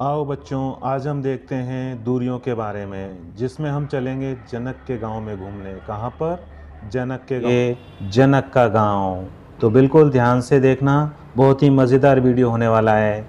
आओ बच्चों, आज हम देखते हैं दूरियों के बारे में, जिसमें हम चलेंगे जनक के गाँव में घूमने। कहाँ पर? जनक के गाँव। जनक का गाँव। तो बिल्कुल ध्यान से देखना, बहुत ही मज़ेदार वीडियो होने वाला है।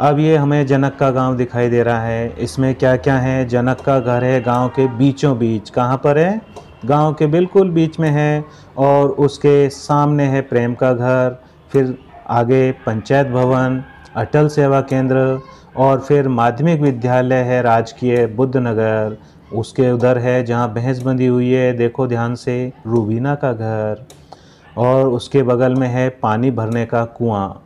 अब ये हमें जनक का गाँव दिखाई दे रहा है। इसमें क्या क्या है? जनक का घर है गाँव के बीचों बीच कहाँ पर है? गाँव के बिल्कुल बीच में है और उसके सामने है प्रेम का घर। फिर आगे पंचायत भवन। अटल सेवा केंद्र और फिर माध्यमिक विद्यालय है राजकीय बुद्ध नगर उसके उधर है जहाँ भैंस बंधी हुई है, देखो ध्यान से, रूबीना का घर। और उसके बगल में है पानी भरने का कुआँ।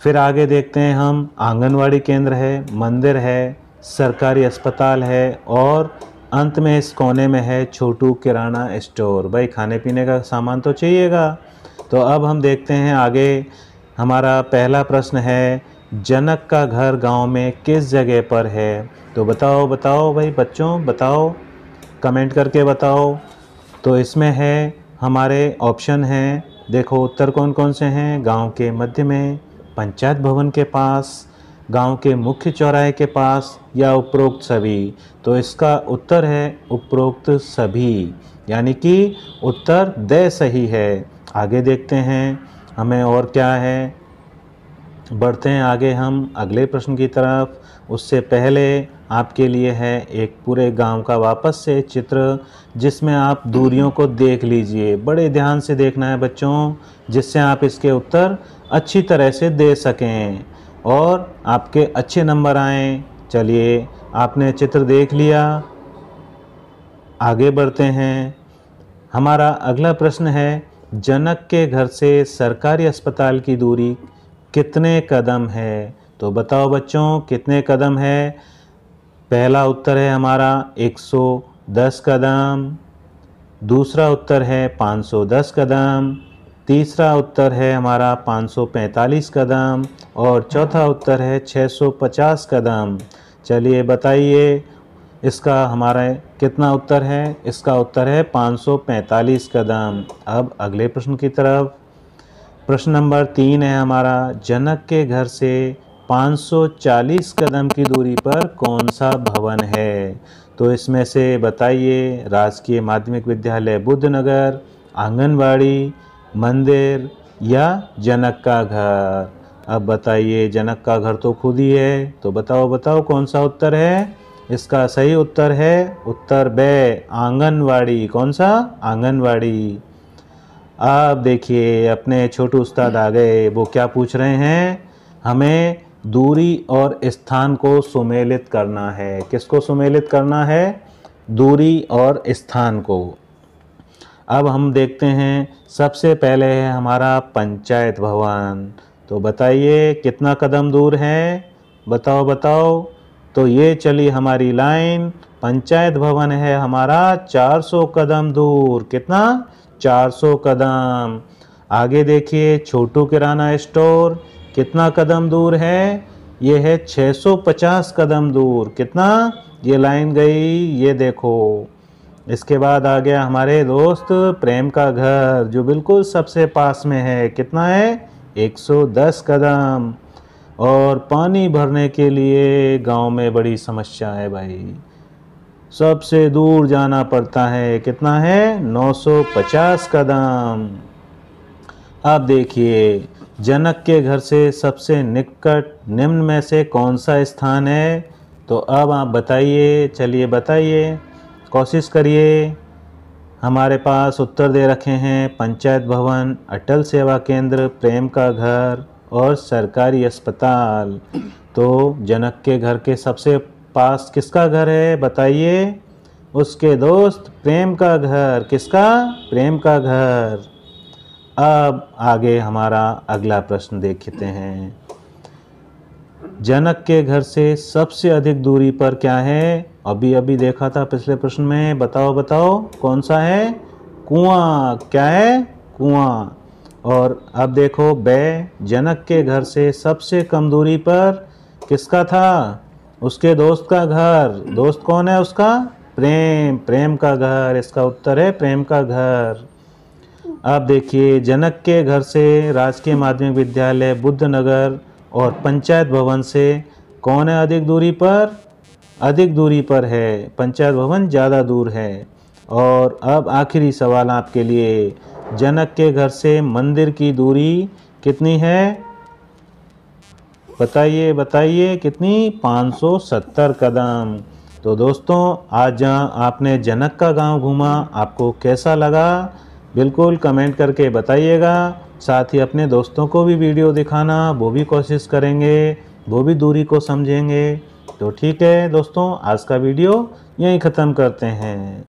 फिर आगे देखते हैं हम, आंगनवाड़ी केंद्र है, मंदिर है, सरकारी अस्पताल है और अंत में इस कोने में है छोटू किराना स्टोर। भाई खाने पीने का सामान तो चाहिएगा। तो अब हम देखते हैं आगे हमारा पहला प्रश्न है, जनक का घर गाँव में किस जगह पर है? तो बताओ बताओ भाई बच्चों, बताओ, कमेंट करके बताओ। तो इसमें है, हमारे ऑप्शन हैं, देखो उत्तर कौन कौन से हैं, गाँव के मध्य में, पंचायत भवन के पास, गाँव के मुख्य चौराहे के पास, या उपरोक्त सभी। तो इसका उत्तर है, उपरोक्त सभी, यानी कि उत्तर दे सही है। आगे देखते हैं हमें और क्या है? बढ़ते हैं आगे हम अगले प्रश्न की तरफ़। उससे पहले आपके लिए है एक पूरे गाँव का वापस से चित्र, जिसमें आप दूरियों को देख लीजिए। बड़े ध्यान से देखना है बच्चों, जिससे आप इसके उत्तर अच्छी तरह से दे सकें। और आपके अच्छे नंबर आएँ। चलिए, आपने चित्र देख लिया। आगे बढ़ते हैं। हमारा अगला प्रश्न है जनक के घर से सरकारी अस्पताल की दूरी कितने कदम है? तो बताओ बच्चों, कितने कदम है? पहला उत्तर है हमारा 110 कदम, दूसरा उत्तर है 510 कदम, तीसरा उत्तर है हमारा 545 कदम और चौथा उत्तर है 650 कदम। चलिए बताइए इसका हमारा कितना उत्तर है? इसका उत्तर है 545 कदम। अब अगले प्रश्न की तरफ़। प्रश्न नंबर तीन है हमारा, जनक के घर से 540 कदम की दूरी पर कौन सा भवन है? तो इसमें से बताइए, राजकीय माध्यमिक विद्यालय बुद्ध नगर आंगनबाड़ी, मंदिर या जनक का घर? अब बताइए, जनक का घर तो खुद ही है तो बताओ बताओ कौन सा उत्तर है? इसका सही उत्तर है उत्तर बे, आंगनवाड़ी। कौन सा? आंगनवाड़ी। अब देखिए, अपने छोटू उस्ताद आ गए। वो क्या पूछ रहे हैं? हमें दूरी और स्थान को सुमेलित करना है। किसको सुमेलित करना है? दूरी और स्थान को। अब हम देखते हैं, सबसे पहले है हमारा पंचायत भवन। तो बताइए, कितना कदम दूर है? बताओ बताओ। तो ये चली हमारी लाइन। पंचायत भवन है हमारा 400 कदम दूर। कितना? 400 कदम। आगे देखिए, छोटू किराना स्टोर। कितना कदम दूर है? ये है 650 कदम दूर। कितना? ये लाइन गई, ये देखो। इसके बाद आ गया हमारे दोस्त प्रेम का घर, जो बिल्कुल सबसे पास में है। कितना है? 110 कदम। और पानी भरने के लिए गाँव में बड़ी समस्या है भाई। सबसे दूर जाना पड़ता है। कितना है? 950 कदम अब देखिए, जनक के घर से सबसे निकट निम्न में से कौन सा स्थान है? तो अब आप बताइए, चलिए बताइए। कोशिश करिए। हमारे पास उत्तर दे रखे हैं, पंचायत भवन, अटल सेवा केंद्र, प्रेम का घर। और सरकारी अस्पताल। तो जनक के घर के सबसे पास किसका घर है, बताइए? उसके दोस्त, प्रेम का घर। किसका? प्रेम का घर। अब आगे हमारा अगला प्रश्न देखते हैं। जनक के घर से सबसे अधिक दूरी पर क्या है? अभी अभी देखा था पिछले प्रश्न में। बताओ बताओ, कौन सा है? कुआँ। क्या है? कुआँ। और अब देखो, बै जनक के घर से सबसे कम दूरी पर किसका था? उसके दोस्त का घर। दोस्त कौन है उसका? प्रेम। प्रेम का घर। इसका उत्तर है प्रेम का घर। अब देखिए, जनक के घर से राजकीय माध्यमिक विद्यालय बुद्ध नगर और पंचायत भवन से कौन है अधिक दूरी पर? अधिक दूरी पर है। पंचायत भवन ज़्यादा दूर है। और अब आखिरी सवाल आपके लिए। जनक के घर से मंदिर की दूरी कितनी है? बताइए बताइए, कितनी? 570 कदम। तो दोस्तों, आज जहाँ आपने जनक का गाँव घूमा, आपको कैसा लगा? बिल्कुल कमेंट करके बताइएगा। साथ ही अपने दोस्तों को भी वीडियो दिखाना, वो भी कोशिश करेंगे, वो भी दूरी को समझेंगे। तो ठीक है दोस्तों, आज का वीडियो यहीं ख़त्म करते हैं।